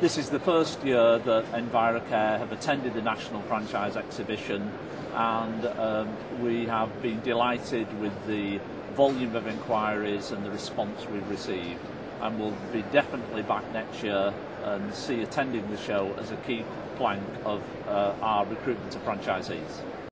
This is the first year that Envirocare have attended the National Franchise Exhibition and um, we have been delighted with the volume of inquiries and the response we've received and we'll be definitely back next year and see attending the show as a key plank of uh, our recruitment of franchisees.